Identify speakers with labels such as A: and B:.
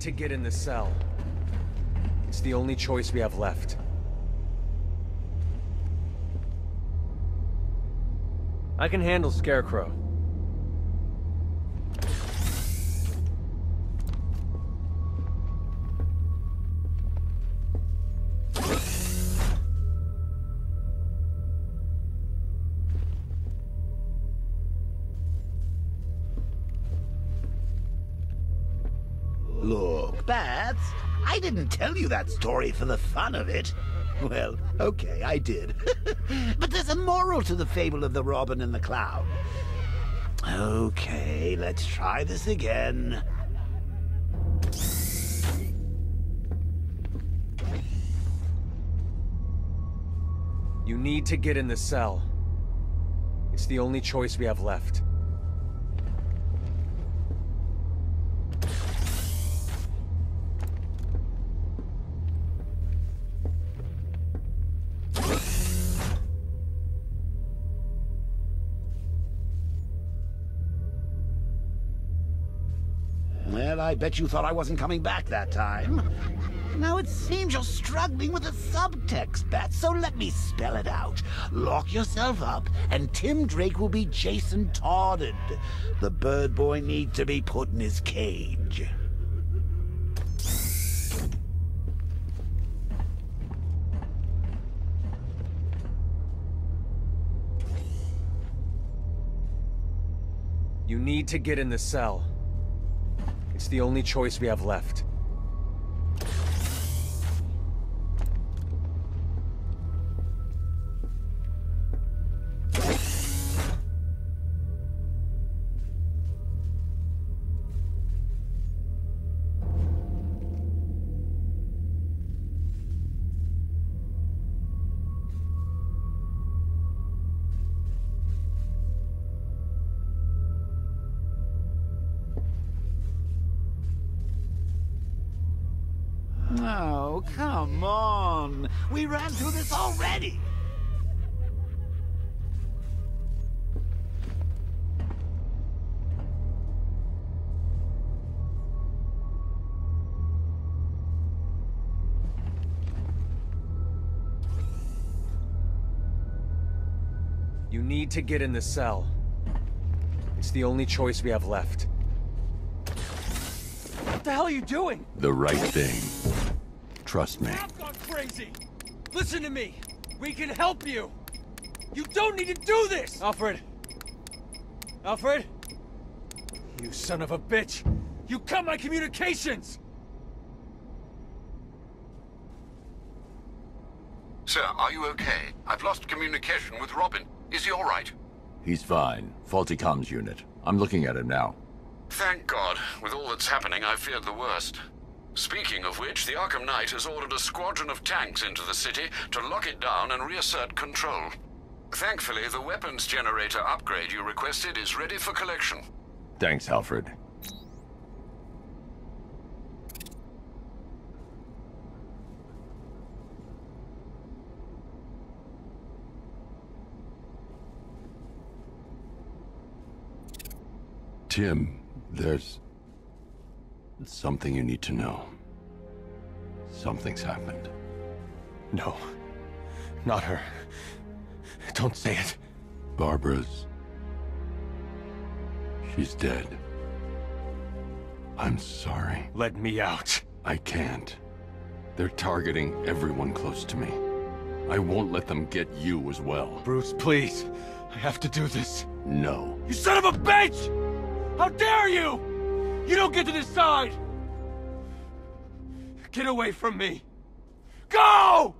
A: to get in the cell. It's the only choice we have left. I can handle Scarecrow.
B: Bats, I didn't tell you that story for the fun of it. Well, okay, I did. but there's a moral to the fable of the robin and the cloud. Okay, let's try this again.
A: You need to get in the cell. It's the only choice we have left.
B: Well, I bet you thought I wasn't coming back that time. Now it seems you're struggling with a subtext, Bat, so let me spell it out. Lock yourself up, and Tim Drake will be Jason Todded. The bird boy needs to be put in his cage.
A: You need to get in the cell. It's the only choice we have left.
B: Oh, come on. We ran through this already.
A: You need to get in the cell. It's the only choice we have left. What the hell are you doing?
C: The right thing. Trust me.
A: I've gone crazy! Listen to me! We can help you! You don't need to do this! Alfred! Alfred! You son of a bitch! You cut my communications!
D: Sir, are you okay? I've lost communication with Robin. Is he all right?
C: He's fine. Faulty comms unit. I'm looking at him now.
D: Thank God. With all that's happening, I feared the worst. Speaking of which, the Arkham Knight has ordered a squadron of tanks into the city to lock it down and reassert control. Thankfully, the weapons generator upgrade you requested is ready for collection.
C: Thanks, Alfred. Tim, there's something you need to know. Something's happened.
A: No. Not her. Don't say it.
C: Barbara's... She's dead. I'm sorry.
A: Let me out.
C: I can't. They're targeting everyone close to me. I won't let them get you as well.
A: Bruce, please. I have to do this.
C: No.
A: You son of a bitch! How dare you! You don't get to decide! Get away from me! Go!